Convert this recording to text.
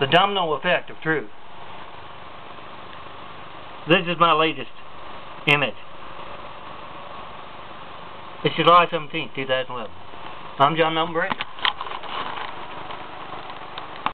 The domino effect of truth. This is my latest image. It's July 17, 2011. I'm John Milton